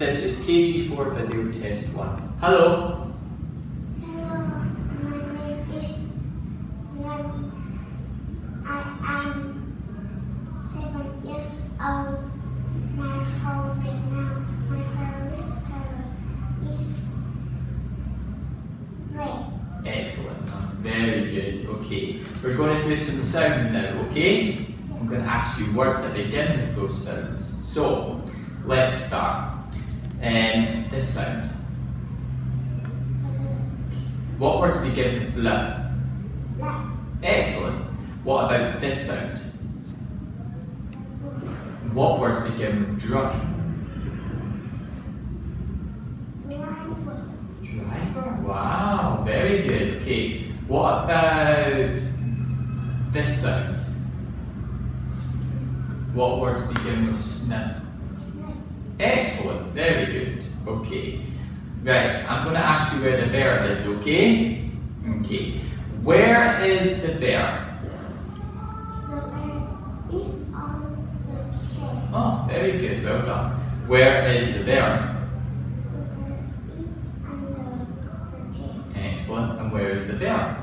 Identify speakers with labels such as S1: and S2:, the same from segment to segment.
S1: This is KG4 Video Test 1. Hello.
S2: Hello, my name is Nguyen. I am seven years old. My from Vietnam. My favorite color is red.
S1: Excellent. Very good. Okay. We're going to do some sounds now, okay? I'm going to ask you words that begin with those sounds. So, let's start. Um, this sound. What words begin with?
S2: Black.
S1: Excellent. What about this sound? What words begin with dry?
S2: Driver.
S1: Driver. Wow, very good. Okay. What about this sound? What words begin with snip? Excellent, very good. Okay. Right, I'm going to ask you where the bear is, okay? Okay. Where is the bear?
S2: The uh, bear is on the chair.
S1: Oh, very good, well done. Where is the bear?
S2: The bear is under the chair.
S1: Excellent. And where is the bear?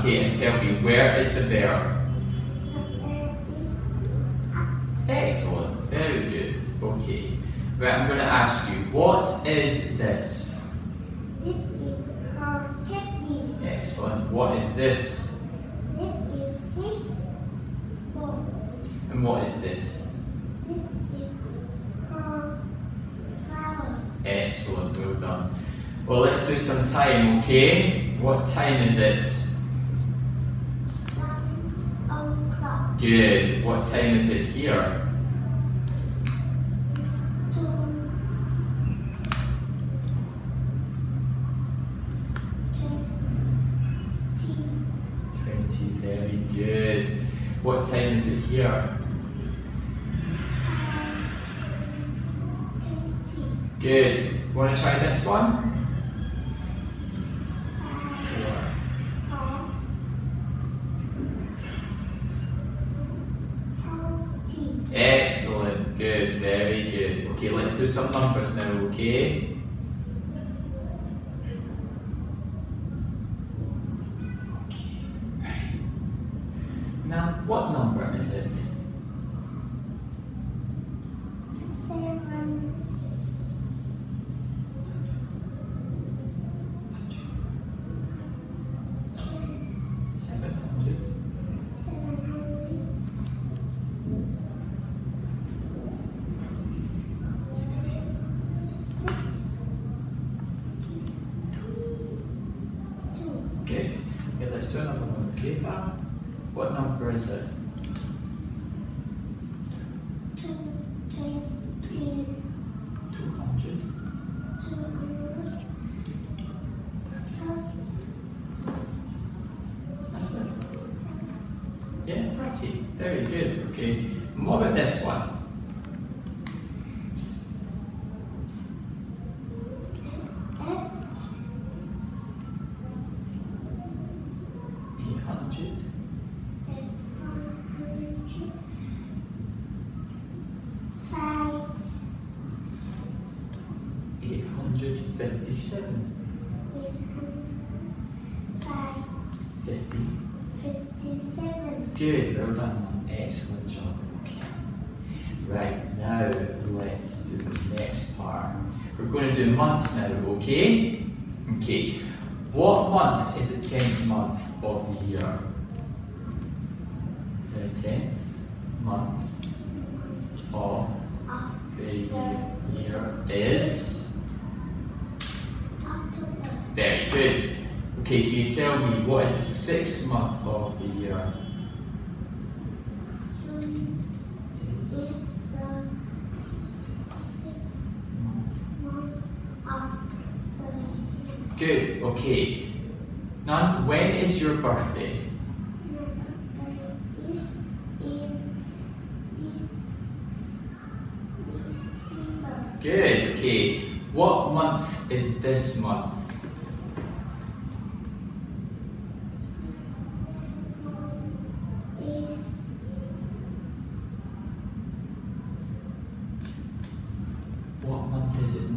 S1: Okay, and tell me, where is the
S2: is
S1: Excellent, very good. Okay. Right, I'm going to ask you, what is this? Excellent. What is this? And what is this? Excellent, well done. Well, let's do some time, okay? What time is it?
S2: One o'clock.
S1: Good. What time is it here?
S2: Twenty.
S1: very good. What time is it here? Good. Want to try this one? Good, very good. Okay, let's do some numbers now, okay? Okay. Now, what number is it?
S2: Seven.
S1: Seven hundred.
S2: Seven hundred.
S1: Sixty.
S2: Six. Two.
S1: Good. Let's do another one, pal? What number is it?
S2: Two. Twenty.
S1: Two hundred.
S2: Two hundred. Plus
S1: That's it. Yeah, thirty. Very good. Okay. What about this one?
S2: 157.
S1: 50.
S2: 57.
S1: Good, well done. Excellent job. Okay. Right, now let's do the next part. We're going to do months now, okay? Okay. What month is the 10th month of the year? Can you tell me what is the sixth month of the year? Good, okay. Now, when is your birthday? Good, okay. What month is this month?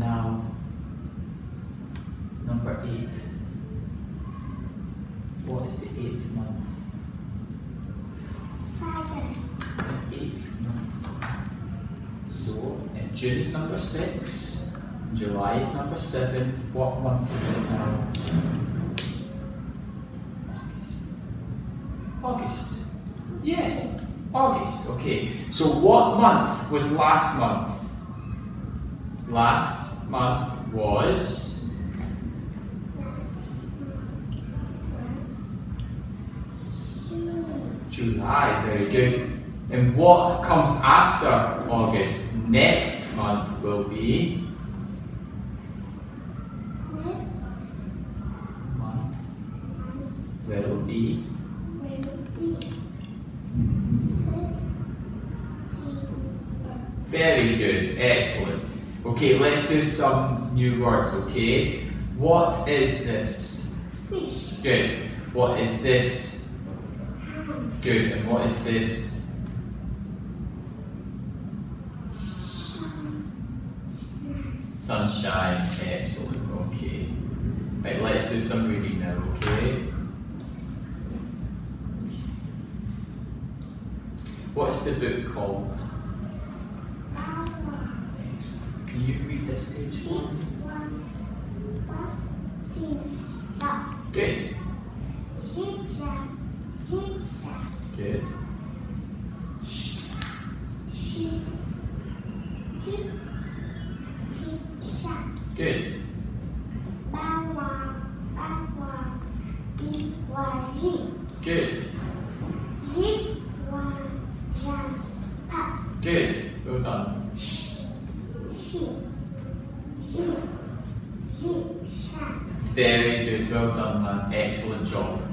S1: Now, number eight. What is the eighth month? Eighth month. So, June is number six. July is number seven. What month is it now? August. August. Yeah, August. Okay. So what month was last month? Last month was. July. Very good. And what comes after August? Next month will be month
S2: will be September.
S1: very good. Excellent. Okay, let's do some new words. Okay. What is this?
S2: Fish.
S1: Good. What is this?
S2: Ham.
S1: Good. And what is this? Sunshine. Excellent. Okay. Right, let's do some reading now, okay? What's the book called? Excellent. Can you read this page for me? Good. Good. Good. Good. Good. Well done. Very good. Well done, man. Excellent job.